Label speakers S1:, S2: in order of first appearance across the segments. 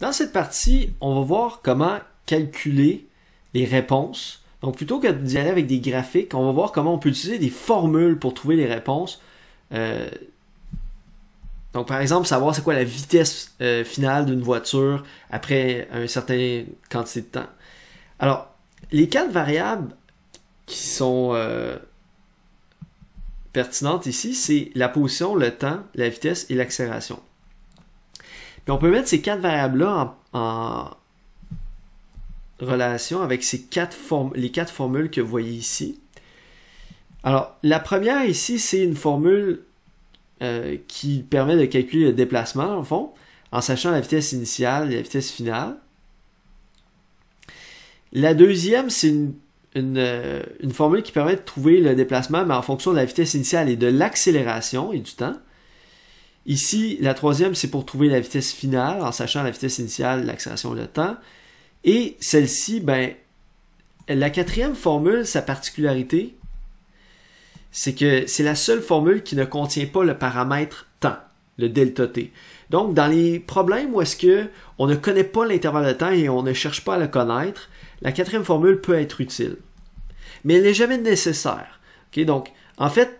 S1: dans cette partie, on va voir comment calculer les réponses. Donc, plutôt que d'y aller avec des graphiques, on va voir comment on peut utiliser des formules pour trouver les réponses. Euh, donc, par exemple, savoir c'est quoi la vitesse euh, finale d'une voiture après un certain quantité de temps. Alors, les quatre variables qui sont euh, pertinentes ici, c'est la position, le temps, la vitesse et l'accélération. On peut mettre ces quatre variables-là en, relation avec ces quatre les quatre formules que vous voyez ici. Alors, la première ici, c'est une formule euh, qui permet de calculer le déplacement, en fond, en sachant la vitesse initiale et la vitesse finale. La deuxième, c'est une, euh, une, formule qui permet de trouver le déplacement, mais en fonction de la vitesse initiale et de l'accélération et du temps. Ici, la troisième, c'est pour trouver la vitesse finale, en sachant la vitesse initiale, l'accélération et le temps. Et celle-ci, ben, la quatrième formule, sa particularité, c'est que c'est la seule formule qui ne contient pas le paramètre temps, le delta t. Donc, dans les problèmes où est-ce que on ne connaît pas l'intervalle de temps et on ne cherche pas à le connaître, la quatrième formule peut être utile. Mais elle n'est jamais nécessaire. Donc, en fait,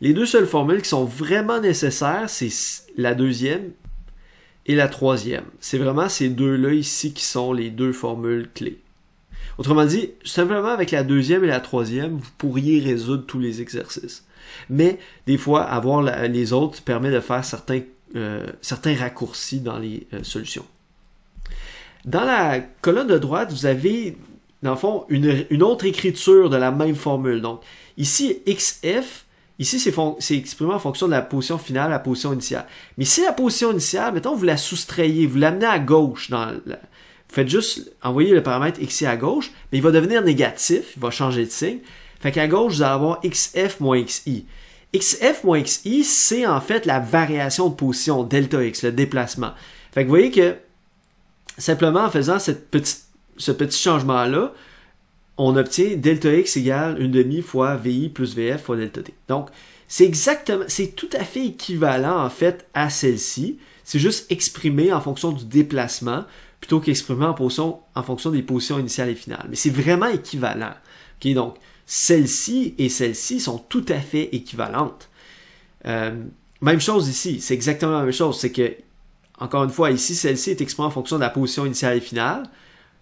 S1: les deux seules formules qui sont vraiment nécessaires, c'est la deuxième et la troisième. C'est vraiment ces deux-là ici qui sont les deux formules clés. Autrement dit, simplement avec la deuxième et la troisième, vous pourriez résoudre tous les exercices. Mais des fois, avoir les autres permet de faire certains, euh, raccourcis dans les euh, solutions. Dans la colonne de droite, vous avez, dans le fond, une, une autre écriture de la même formule. Donc, ici, XF, Ici, c'est exprimé en fonction de la position finale, la position initiale. Mais si la position initiale, mettons, vous la soustrayez, vous l'amenez à gauche dans faites juste envoyer le paramètre xi à gauche, mais il va devenir négatif, il va changer de signe. Fait qu'à gauche, vous allez avoir xf moins xi. xf moins xi, c'est en fait la variation de position, delta x, le déplacement. Fait que vous voyez que simplement en faisant ce petit changement-là, on obtient delta x égale une demi fois vi plus vf fois delta t. Donc, c'est exactement, c'est tout à fait équivalent en fait à celle-ci. C'est juste exprimé en fonction du déplacement plutôt qu'exprimé en, fonction des positions initiales et finales. Mais c'est vraiment équivalent. Donc, celle-ci et celle-ci sont tout à fait équivalentes. Euh, même chose ici, c'est exactement la même chose. C'est que, encore une fois, ici, celle-ci est exprimée en fonction de la position initiale et finale.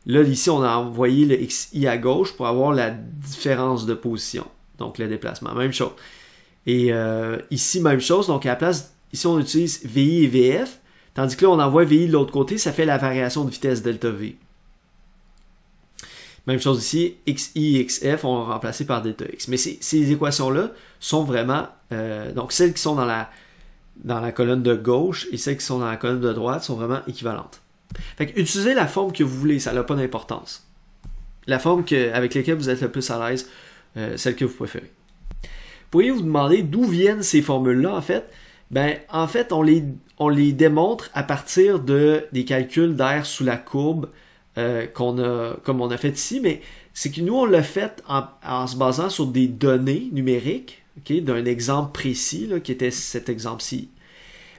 S1: Là, ici, on a envoyé le XI à gauche pour avoir la différence de position. Donc, le déplacement. Même chose. Et euh, ici, même chose. Donc, à la place, ici, on utilise VI et VF. Tandis que là, on envoie VI de l'autre côté. Ça fait la variation de vitesse delta V. Même chose ici, XI et XF, on va remplacer par delta X. Mais ces, équations-là sont vraiment... Euh, donc, celles qui sont dans la, dans la colonne de gauche et celles qui sont dans la colonne de droite sont vraiment équivalentes. Fait que utilisez la forme que vous voulez, ça n'a pas d'importance. La forme avec laquelle vous êtes le plus à l'aise, euh, celle que vous préférez. Pourriez vous demander d'où viennent ces formules-là, en fait? Ben, en fait, on les, on les démontre à partir de, des calculs d'air sous la courbe euh, qu'on a, comme on a fait ici, mais c'est que nous, on l'a fait en, se basant sur des données numériques, d'un exemple précis, qui était cet exemple-ci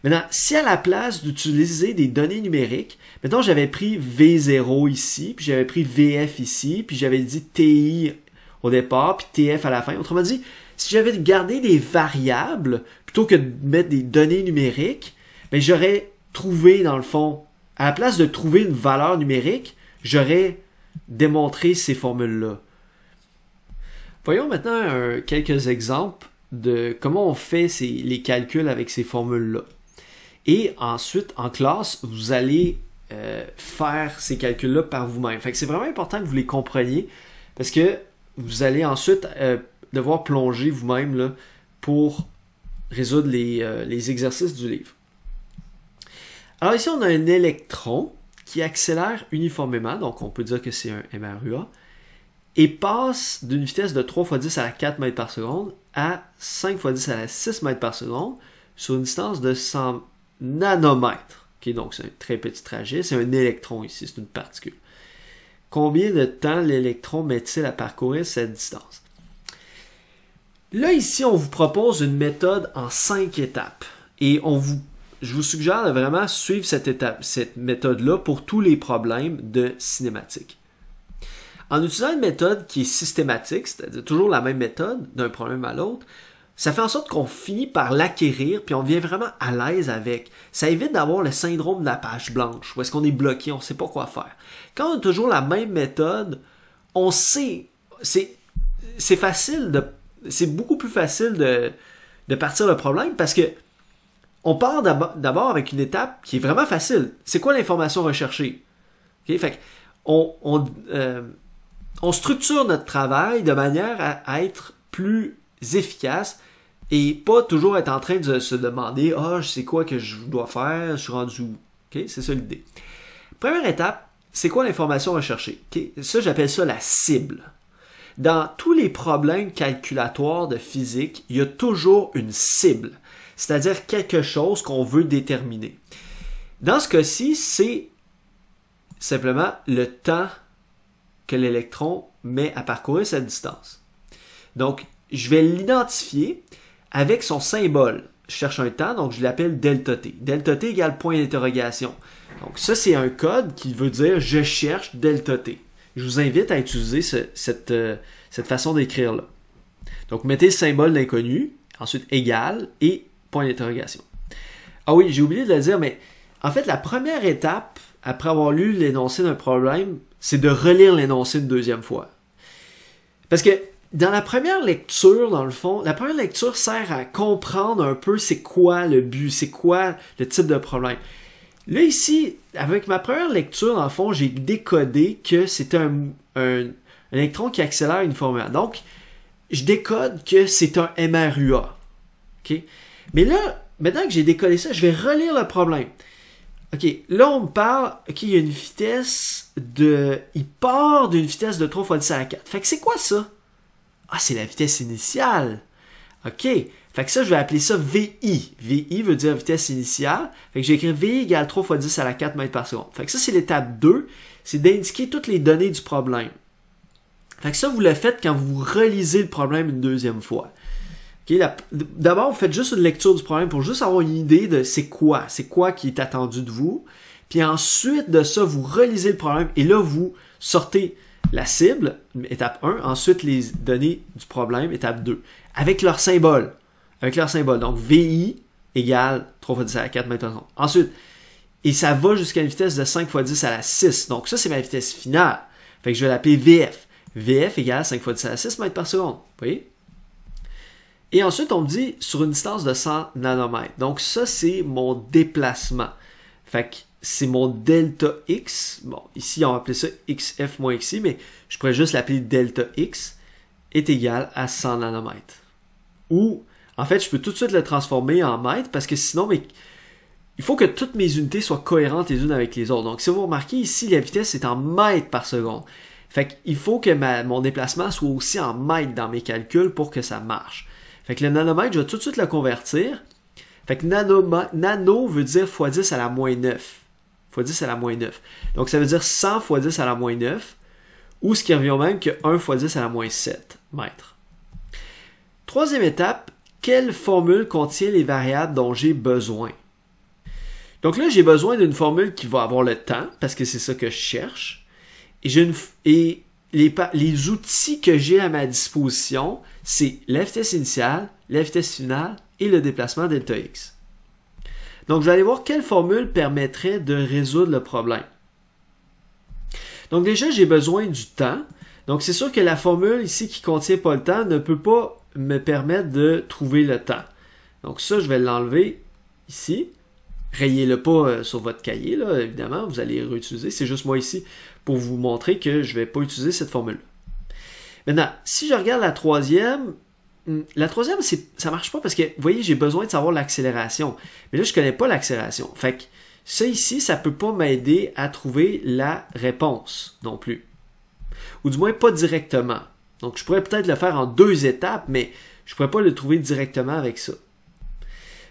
S1: Maintenant, si à la place d'utiliser des données numériques, maintenant j'avais pris V0 ici, puis j'avais pris VF ici, puis j'avais dit TI au départ, puis TF à la fin. Autrement dit, si j'avais gardé des variables plutôt que de mettre des données numériques, ben j'aurais trouvé dans le fond, à la place de trouver une valeur numérique, j'aurais démontré ces formules-là. Voyons maintenant quelques exemples de comment on fait les calculs avec ces formules-là. Et ensuite, en classe, vous allez euh, faire ces calculs-là par vous-même. C'est vraiment important que vous les compreniez parce que vous allez ensuite euh, devoir plonger vous-même pour résoudre les, euh, les, exercices du livre. Alors ici, on a un électron qui accélère uniformément, donc on peut dire que c'est un MRUA, et passe d'une vitesse de 3 x 10 à la 4 mètres par seconde à 5 x 10 à la 6 mètres par seconde sur une distance de 100 nanomètres. donc c'est un très petit trajet. C'est un électron ici, c'est une particule. Combien de temps l'électron met-il à parcourir cette distance? Là, ici, on vous propose une méthode en cinq étapes. Et on vous, je vous suggère de vraiment suivre cette étape, cette méthode-là pour tous les problèmes de cinématique. En utilisant une méthode qui est systématique, c'est-à-dire toujours la même méthode d'un problème à l'autre, ça fait en sorte qu'on finit par l'acquérir, puis on devient vraiment à l'aise avec. Ça évite d'avoir le syndrome de la page blanche, où est-ce qu'on est bloqué, on ne sait pas quoi faire. Quand on a toujours la même méthode, on sait, c'est, facile de, c'est beaucoup plus facile de, de partir le problème parce que on part d'abord avec une étape qui est vraiment facile. C'est quoi l'information recherchée? Fait on, on, euh, on, structure notre travail de manière à, être plus efficace et pas toujours être en train de se demander Ah, je sais quoi que je dois faire, je suis rendu où. C'est ça l'idée. Première étape, c'est quoi l'information recherchée? Ça, j'appelle ça la cible. Dans tous les problèmes calculatoires de physique, il y a toujours une cible c'est-à-dire quelque chose qu'on veut déterminer. Dans ce cas-ci, c'est simplement le temps que l'électron met à parcourir cette distance. Donc, je vais l'identifier avec son symbole. Je cherche un temps, donc je l'appelle delta t. Delta t égale point d'interrogation. Donc, ça, c'est un code qui veut dire je cherche delta t. Je vous invite à utiliser cette, euh, cette façon d'écrire-là. Donc, mettez le symbole d'inconnu, ensuite égal, et Point d'interrogation. Ah oui, j'ai oublié de le dire, mais en fait, la première étape, après avoir lu l'énoncé d'un problème, c'est de relire l'énoncé une deuxième fois. Parce que dans la première lecture, dans le fond, la première lecture sert à comprendre un peu c'est quoi le but, c'est quoi le type de problème. Là, ici, avec ma première lecture, dans le fond, j'ai décodé que c'est un, un, électron qui accélère une formule. Donc, je décode que c'est un MRUA. Mais là, maintenant que j'ai décollé ça, je vais relire le problème. OK, là, on me parle, OK, il y a une vitesse de... Il part d'une vitesse de 3 fois 10 à la 4. Fait que c'est quoi ça? Ah, c'est la vitesse initiale. OK. Fait que ça, je vais appeler ça VI. VI veut dire vitesse initiale. Fait que j'ai écrit VI égale 3 fois 10 à la 4 mètres par seconde. Fait que ça, c'est l'étape 2. C'est d'indiquer toutes les données du problème. Fait que ça, vous le faites quand vous relisez le problème une deuxième fois. D'abord, vous faites juste une lecture du problème pour juste avoir une idée de c'est quoi, c'est quoi qui est attendu de vous. Puis ensuite de ça, vous relisez le problème et là, vous sortez la cible, étape 1, ensuite les données du problème, étape 2, avec leur symbole. Avec leur symbole. Donc, VI égale 3 fois 10 à la 4 mètres par seconde. Ensuite, et ça va jusqu'à une vitesse de 5 fois 10 à la 6. Donc, ça, c'est ma vitesse finale. Fait que je vais l'appeler VF. VF égale 5 fois 10 à la 6 mètres par seconde. Vous voyez? Et ensuite, on me dit sur une distance de 100 nanomètres. Donc ça, c'est mon déplacement. Fait que c'est mon delta x. Bon, ici, on va appeler ça xf moins xi, mais je pourrais juste l'appeler delta x est égal à 100 nanomètres. Ou, en fait, je peux tout de suite le transformer en mètres parce que sinon, il faut que toutes mes unités soient cohérentes les unes avec les autres. Donc, si vous remarquez ici, la vitesse est en mètres par seconde. Fait qu'il faut que mon déplacement soit aussi en mètres dans mes calculs pour que ça marche. Fait que le nanomètre, je vais tout de suite le convertir. Fait que nano, nano veut dire x 10 à la moins 9. X 10 à la moins 9. Donc ça veut dire 100 x 10 à la moins 9. Ou ce qui revient au même que 1 x 10 à la moins 7 mètres. Troisième étape, quelle formule contient les variables dont j'ai besoin? Donc là, j'ai besoin d'une formule qui va avoir le temps, parce que c'est ça que je cherche. Et, les outils que j'ai à ma disposition, c'est la vitesse initiale, la vitesse finale et le déplacement delta x. Donc, je vais aller voir quelle formule permettrait de résoudre le problème. Donc, déjà, j'ai besoin du temps. Donc, c'est sûr que la formule ici qui contient pas le temps ne peut pas me permettre de trouver le temps. Donc, ça, je vais l'enlever ici. Rayez-le pas euh, sur votre cahier, là, évidemment, vous allez réutiliser. C'est juste moi ici pour vous montrer que je vais pas utiliser cette formule. Maintenant, si je regarde la troisième, la troisième, ça marche pas parce que, vous voyez, j'ai besoin de savoir l'accélération. Mais là, je ne connais pas l'accélération. Fait que ça ici, ça peut pas m'aider à trouver la réponse non plus. Ou du moins pas directement. Donc, je pourrais peut-être le faire en deux étapes, mais je pourrais pas le trouver directement avec ça.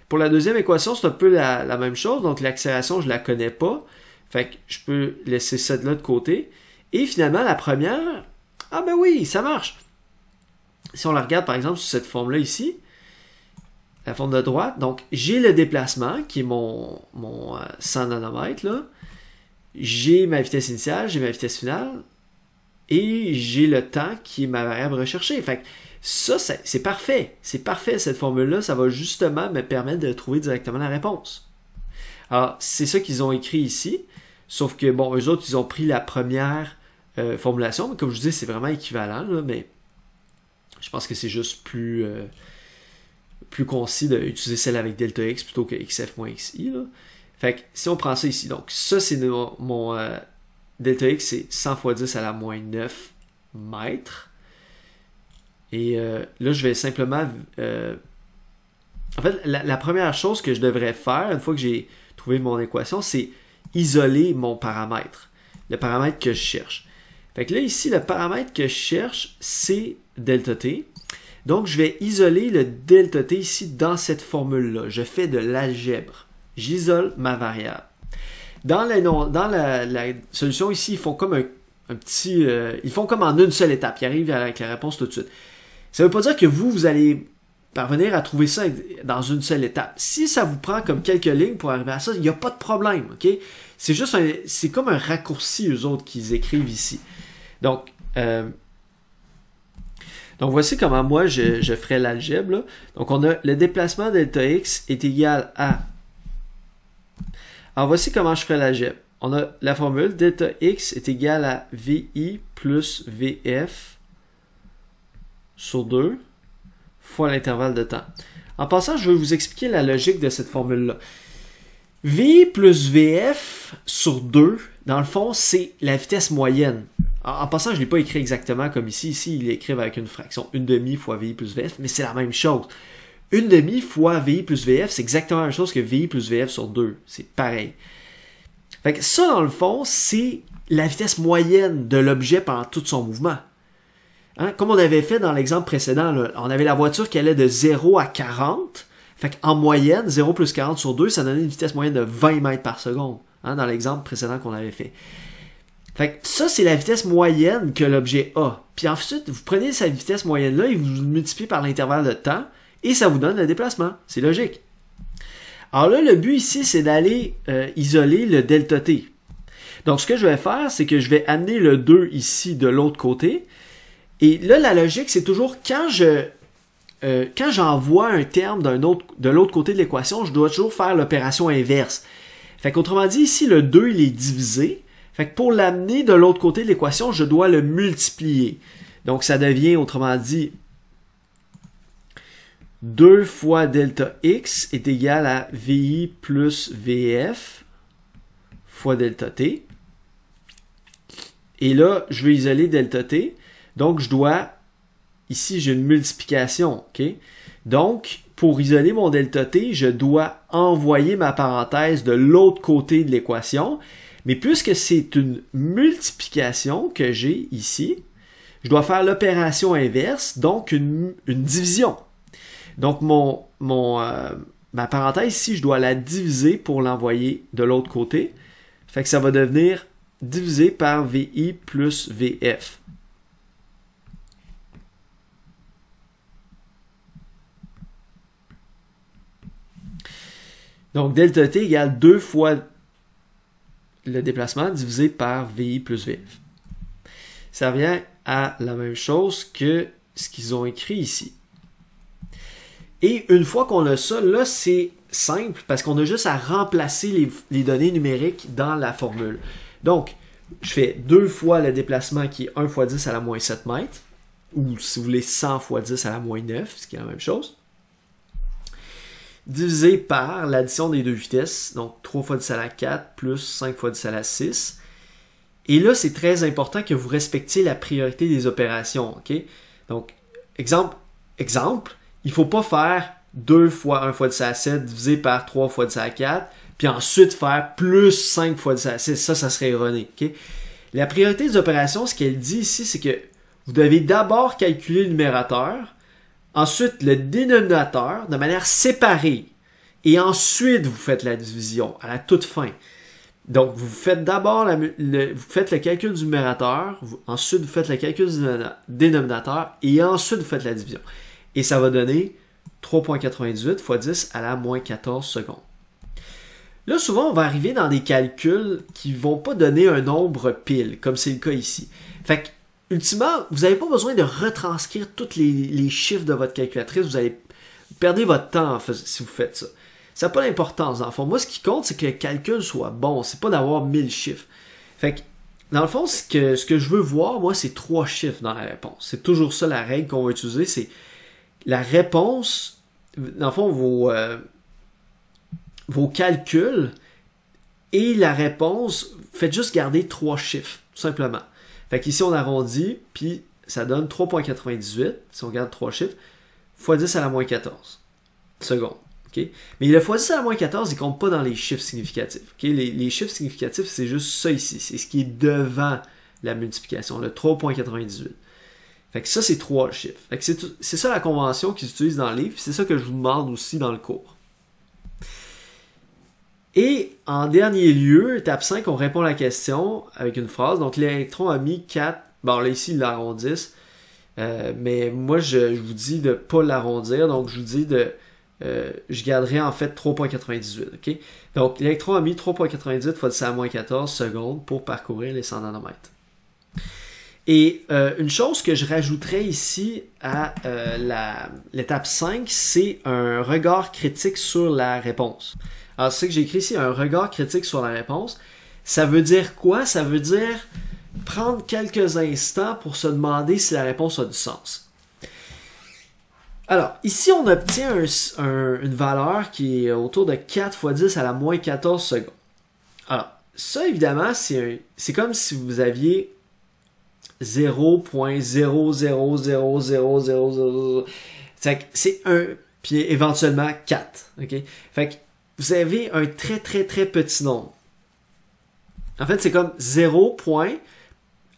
S1: Pour la deuxième équation, c'est un peu la, même chose. Donc, l'accélération, je la connais pas. Fait que je peux laisser ça de l'autre côté. Et finalement, la première, ah ben oui, ça marche. Si on la regarde par exemple sur cette forme-là ici, la forme de droite. Donc, j'ai le déplacement, qui est mon, mon 100 nanomètres, là. J'ai ma vitesse initiale, j'ai ma vitesse finale, et j'ai le temps qui est ma variable recherchée. Fait ça, c'est parfait. C'est parfait, cette formule-là. Ça va justement me permettre de trouver directement la réponse. Alors, c'est ça qu'ils ont écrit ici. Sauf que, bon, eux autres, ils ont pris la première euh, formulation. Mais comme je vous dis, c'est vraiment équivalent. mais je pense que c'est juste plus, euh, plus concis d'utiliser celle avec delta x plutôt que xf moins xi. Fait que si on prend ça ici, donc ça, c'est mon, euh, delta x, c'est 100 fois 10 à la moins 9 mètres. Et euh, là, je vais simplement... En fait, la, première chose que je devrais faire, une fois que j'ai trouvé mon équation, c'est isoler mon paramètre. Le paramètre que je cherche. Fait que là, ici, le paramètre que je cherche, c'est delta t. Donc, je vais isoler le delta t ici dans cette formule-là. Je fais de l'algèbre. J'isole ma variable. Dans, dans la, solution ici, ils font comme un, petit... Euh, ils font comme en une seule étape. Ils arrivent avec la réponse tout de suite. Ça ne veut pas dire que vous, vous allez parvenir à trouver ça dans une seule étape. Si ça vous prend comme quelques lignes pour arriver à ça, il n'y a pas de problème? C'est juste un, c'est comme un raccourci, eux autres, qu'ils écrivent ici. Donc, euh, donc voici comment moi je, je ferai l'algèbre. Donc on a le déplacement delta x est égal à alors voici comment je ferai l'algèbre. On a la formule delta x est égal à VI plus VF sur 2 fois l'intervalle de temps. En passant, je vais vous expliquer la logique de cette formule-là. V plus VF sur 2, dans le fond, c'est la vitesse moyenne. En, passant, je ne l'ai pas écrit exactement comme ici. Ici, il écrit avec une fraction, une demi fois VI plus VF, mais c'est la même chose. Une demi fois VI plus VF, c'est exactement la même chose que VI plus VF sur 2. C'est pareil. Fait que ça, dans le fond, c'est la vitesse moyenne de l'objet pendant tout son mouvement. Hein? Comme on avait fait dans l'exemple précédent, on avait la voiture qui allait de 0 à 40. Fait qu'en moyenne, 0 plus 40 sur 2, ça donnait une vitesse moyenne de 20 mètres par seconde, hein, dans l'exemple précédent qu'on avait fait. Fait que ça, c'est la vitesse moyenne que l'objet a. Puis ensuite, vous prenez cette vitesse moyenne-là et vous multipliez par l'intervalle de temps, et ça vous donne le déplacement. C'est logique. Alors là, le but ici, c'est d'aller euh, isoler le delta t. Donc, ce que je vais faire, c'est que je vais amener le 2 ici de l'autre côté. Et là, la logique, c'est toujours quand je euh, quand j'envoie un terme d'un autre, de l'autre côté de l'équation, je dois toujours faire l'opération inverse. Fait qu'autrement dit, ici, le 2, il est divisé. Fait que pour l'amener de l'autre côté de l'équation, je dois le multiplier. Donc, ça devient, autrement dit, 2 fois delta x est égal à VI plus VF fois delta t. Et là, je vais isoler delta t. Donc, je dois, ici, j'ai une multiplication. Donc, pour isoler mon delta t, je dois envoyer ma parenthèse de l'autre côté de l'équation. Mais puisque c'est une multiplication que j'ai ici, je dois faire l'opération inverse, donc une, division. Donc, mon, mon, euh, ma parenthèse ici, je dois la diviser pour l'envoyer de l'autre côté. Fait que ça va devenir divisé par VI plus VF. Donc, delta t égale 2 fois le déplacement divisé par VI plus VF. Ça revient à la même chose que ce qu'ils ont écrit ici. Et une fois qu'on a ça, là, c'est simple parce qu'on a juste à remplacer les, données numériques dans la formule. Donc, je fais 2 fois le déplacement qui est 1 fois 10 à la moins 7 mètres, ou si vous voulez 100 fois 10 à la moins 9, ce qui est la même chose, divisé par l'addition des deux vitesses, donc 3 fois 10 à la 4 plus 5 fois 10 à la 6. Et là, c'est très important que vous respectiez la priorité des opérations. Donc, exemple, exemple, il faut pas faire 2 fois 1 fois 10 à 7 divisé par 3 fois 10 à 4, puis ensuite faire plus 5 fois 10 à 6. Ça, ça serait erroné. La priorité des opérations, ce qu'elle dit ici, c'est que vous devez d'abord calculer le numérateur, ensuite le dénominateur de manière séparée, et ensuite vous faites la division à la toute fin. Donc, vous faites d'abord le, calcul du numérateur, ensuite vous faites le calcul du dénominateur, et ensuite vous faites la division. Et ça va donner 3.98 fois 10 à la moins 14 secondes. Là, souvent, on va arriver dans des calculs qui ne vont pas donner un nombre pile, comme c'est le cas ici. Fait que, ultimement, vous n'avez pas besoin de retranscrire tous les, chiffres de votre calculatrice. Vous allez perdre votre temps si vous faites ça. Ça n'a pas d'importance. Dans le fond, moi, ce qui compte, c'est que le calcul soit bon. C'est pas d'avoir 1000 chiffres. Fait que, dans le fond, ce que, je veux voir, moi, c'est trois chiffres dans la réponse. C'est toujours ça la règle qu'on va utiliser. C'est la réponse, dans le fond, vos, euh, vos calculs et la réponse, faites juste garder trois chiffres, tout simplement. Fait qu'ici, on arrondit, puis ça donne 3.98, si on garde trois chiffres, fois 10 à la moins 14 secondes. Mais le x10 à la moins 14, il ne compte pas dans les chiffres significatifs. Les, chiffres significatifs, c'est juste ça ici. C'est ce qui est devant la multiplication, le 3.98. Fait que ça, c'est trois chiffres. c'est ça la convention qu'ils utilisent dans le livre. C'est ça que je vous demande aussi dans le cours. Et en dernier lieu, étape 5, on répond à la question avec une phrase. Donc l'électron a mis 4. Bon, là ici, ils l'arrondissent. Euh, mais moi, je, vous dis de ne pas l'arrondir. Donc je vous dis de euh, je garderai en fait 3.98. ok? Donc, l'électron a mis 3.98 fois 10 à moins 14 secondes pour parcourir les 100 nanomètres. Et euh, une chose que je rajouterais ici à l'étape 5, c'est un regard critique sur la réponse. Alors, c'est que j'ai écrit ici un regard critique sur la réponse. Ça veut dire quoi? Ça veut dire prendre quelques instants pour se demander si la réponse a du sens. Alors, ici, on obtient une valeur qui est autour de 4 fois 10 à la moins 14 secondes. Alors, ça, évidemment, c'est comme si vous aviez 0.0000000. C'est un, puis éventuellement 4. OK? Fait que vous avez un très, très, très petit nombre. En fait, c'est comme 0.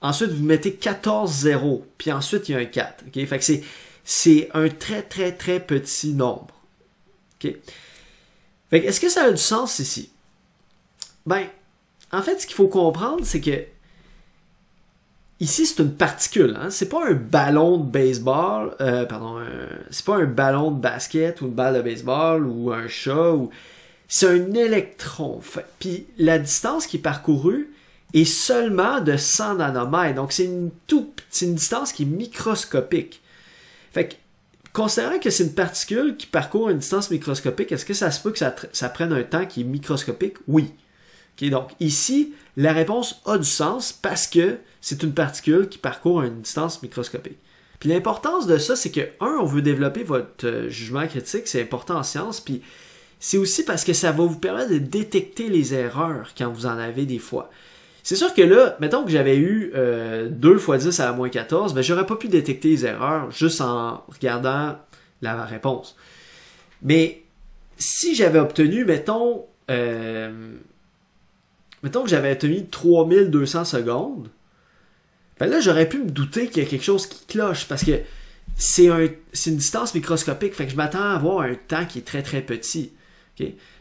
S1: Ensuite, vous mettez 14 zéros. Puis ensuite, il y a un 4. OK? Fait que c'est un très très très petit nombre. Est-ce que ça a du sens ici? Ben, en fait, ce qu'il faut comprendre, c'est que ici, c'est une particule. Hein? C'est pas un ballon de baseball, euh, pardon, c'est pas un ballon de basket ou une balle de baseball ou un chat. C'est un électron. Puis la distance qui est parcourue est seulement de 100 nanomètres. Donc c'est une, tout, une distance qui est microscopique. Fait que, considérant que c'est une particule qui parcourt une distance microscopique, est-ce que ça se peut que ça, prenne un temps qui est microscopique? Oui. donc ici, la réponse a du sens parce que c'est une particule qui parcourt une distance microscopique. Puis l'importance de ça, c'est que, un, on veut développer votre euh, jugement critique, c'est important en science, puis c'est aussi parce que ça va vous permettre de détecter les erreurs quand vous en avez des fois. C'est sûr que là, mettons que j'avais eu euh, 2 fois 10 à la moins 14, ben j'aurais pas pu détecter les erreurs juste en regardant la réponse. Mais si j'avais obtenu, mettons, euh, mettons que j'avais obtenu 3200 secondes, ben là, j'aurais pu me douter qu'il y a quelque chose qui cloche parce que c'est un, une distance microscopique, fait que je m'attends à avoir un temps qui est très très petit.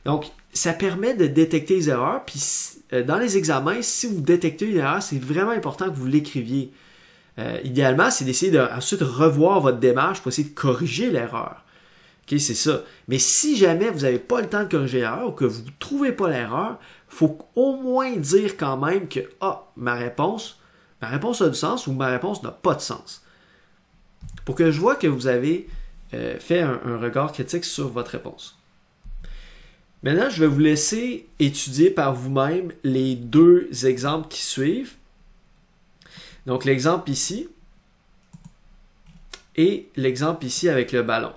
S1: Donc, ça permet de détecter les erreurs, puis euh, dans les examens, si vous détectez une erreur, c'est vraiment important que vous l'écriviez. Euh, idéalement, c'est d'essayer de ensuite revoir votre démarche pour essayer de corriger l'erreur. Ok, c'est ça. Mais si jamais vous n'avez pas le temps de corriger l'erreur ou que vous ne trouvez pas l'erreur, il faut au moins dire quand même que ah, ma réponse, ma réponse a du sens ou ma réponse n'a pas de sens. Pour que je vois que vous avez euh, fait un regard critique sur votre réponse. Maintenant, je vais vous laisser étudier par vous-même les deux exemples qui suivent. Donc l'exemple ici et l'exemple ici avec le ballon.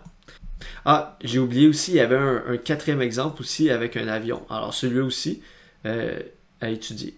S1: Ah, j'ai oublié aussi, il y avait un, quatrième exemple aussi avec un avion. Alors celui-là aussi euh, à étudier.